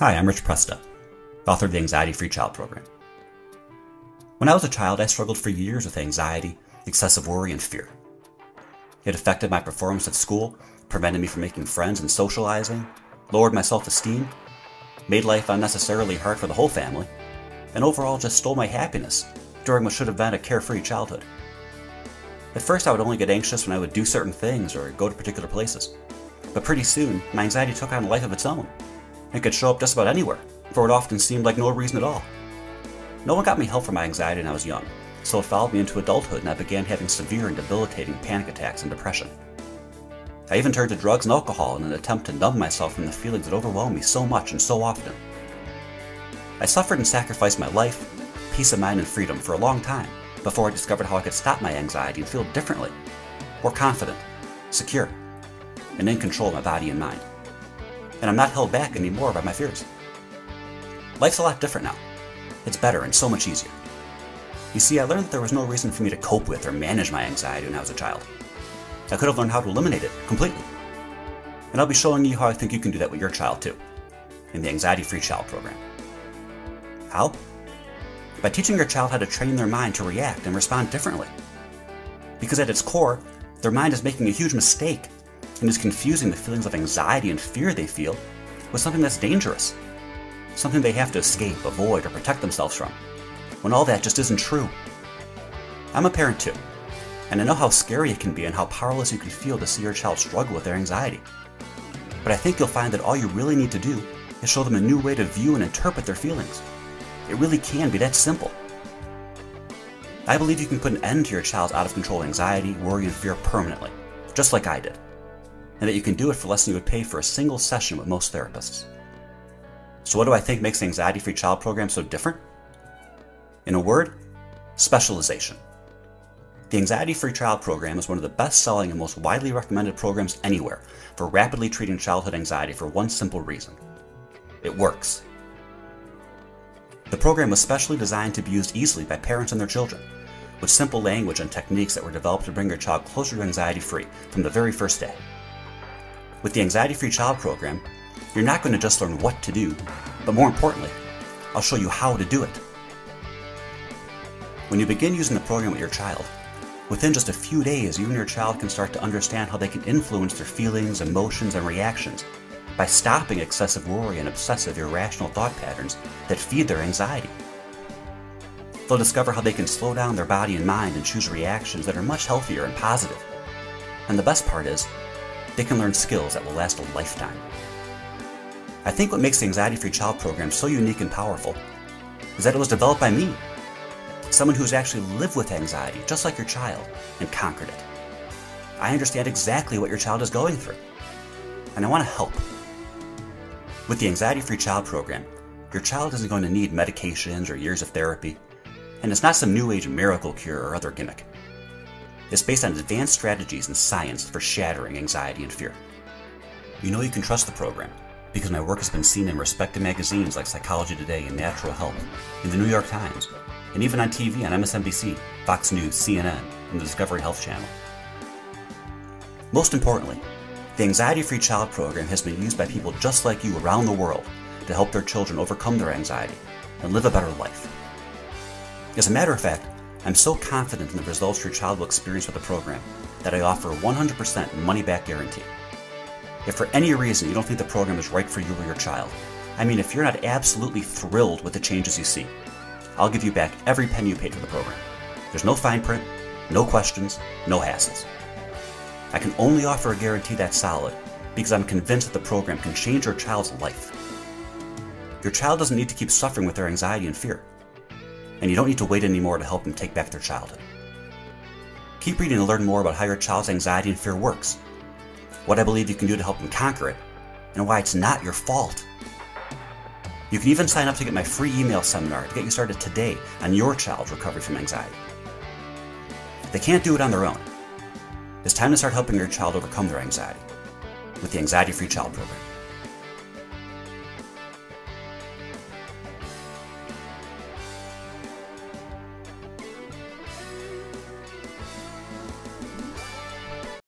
Hi, I'm Rich Presta, author of the Anxiety Free Child Program. When I was a child, I struggled for years with anxiety, excessive worry, and fear. It affected my performance at school, prevented me from making friends and socializing, lowered my self esteem, made life unnecessarily hard for the whole family, and overall just stole my happiness during what should have been a carefree childhood. At first, I would only get anxious when I would do certain things or go to particular places. But pretty soon, my anxiety took on a life of its own. It could show up just about anywhere, for it often seemed like no reason at all. No one got me help for my anxiety when I was young, so it followed me into adulthood and I began having severe and debilitating panic attacks and depression. I even turned to drugs and alcohol in an attempt to numb myself from the feelings that overwhelmed me so much and so often. I suffered and sacrificed my life, peace of mind, and freedom for a long time before I discovered how I could stop my anxiety and feel differently, more confident, secure, and in control of my body and mind. And I'm not held back anymore by my fears. Life's a lot different now. It's better and so much easier. You see, I learned that there was no reason for me to cope with or manage my anxiety when I was a child. I could have learned how to eliminate it completely. And I'll be showing you how I think you can do that with your child too, in the Anxiety Free Child program. How? By teaching your child how to train their mind to react and respond differently. Because at its core, their mind is making a huge mistake and is confusing the feelings of anxiety and fear they feel with something that's dangerous, something they have to escape, avoid, or protect themselves from, when all that just isn't true. I'm a parent too, and I know how scary it can be and how powerless you can feel to see your child struggle with their anxiety. But I think you'll find that all you really need to do is show them a new way to view and interpret their feelings. It really can be that simple. I believe you can put an end to your child's out of control anxiety, worry, and fear permanently, just like I did, and that you can do it for less than you would pay for a single session with most therapists. So, what do I think makes the Anxiety Free Child program so different? In a word, specialization. The Anxiety Free Child program is one of the best selling and most widely recommended programs anywhere for rapidly treating childhood anxiety for one simple reason it works. The program was specially designed to be used easily by parents and their children, with simple language and techniques that were developed to bring your child closer to anxiety free from the very first day. With the Anxiety Free Child program, you're not going to just learn what to do, but more importantly, I'll show you how to do it. When you begin using the program with your child, within just a few days, you and your child can start to understand how they can influence their feelings, emotions, and reactions by stopping excessive worry and obsessive, irrational thought patterns that feed their anxiety. They'll discover how they can slow down their body and mind and choose reactions that are much healthier and positive. And the best part is, they can learn skills that will last a lifetime. I think what makes the Anxiety Free Child program so unique and powerful is that it was developed by me, someone who's actually lived with anxiety, just like your child, and conquered it. I understand exactly what your child is going through, and I want to help. With the Anxiety Free Child program, your child isn't going to need medications or years of therapy, and it's not some new age miracle cure or other gimmick. It's based on advanced strategies and science for shattering anxiety and fear. You know you can trust the program because my work has been seen in respected magazines like Psychology Today and Natural Health, in the New York Times, and even on TV on MSNBC, Fox News, CNN, and the Discovery Health Channel. Most importantly, the Anxiety Free Child program has been used by people just like you around the world to help their children overcome their anxiety and live a better life. As a matter of fact, I'm so confident in the results your child will experience with the program that I offer a 100% money back guarantee. If for any reason you don't think the program is right for you or your child, I mean, if you're not absolutely thrilled with the changes you see, I'll give you back every penny you paid for the program. There's no fine print, no questions, no hassles. I can only offer a guarantee that's solid because I'm convinced that the program can change your child's life. Your child doesn't need to keep suffering with their anxiety and fear, and you don't need to wait anymore to help them take back their childhood. Keep reading to learn more about how your child's anxiety and fear works what I believe you can do to help them conquer it, and why it's not your fault. You can even sign up to get my free email seminar to get you started today on your child's recovery from anxiety. They can't do it on their own. It's time to start helping your child overcome their anxiety with the Anxiety Free Child Program.